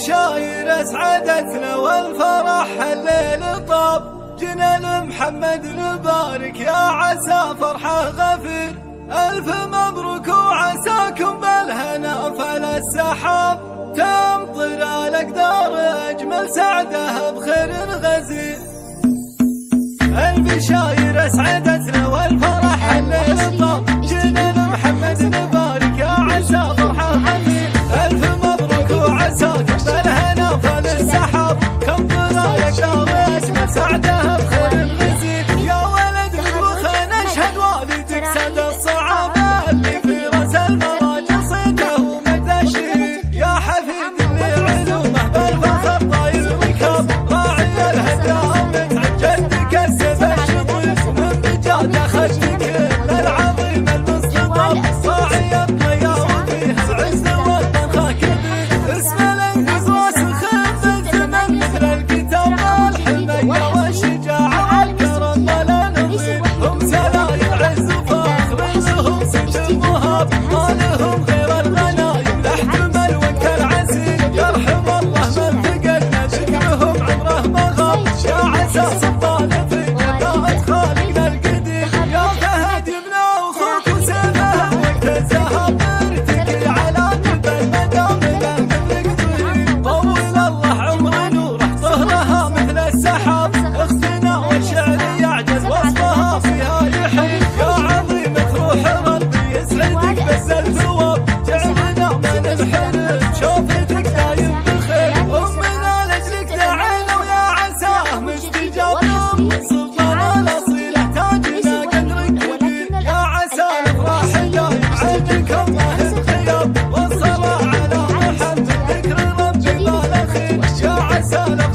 البشاير أسعدتنا والفرح الليل طاب. جنا لمحمد نبارك يا عسى فرحه غفير. ألف مبروك وعساكم بالهنا فلا السحاب. تمطر الاقدار أجمل سعده بخير غزير. البشاير أسعدتنا Sana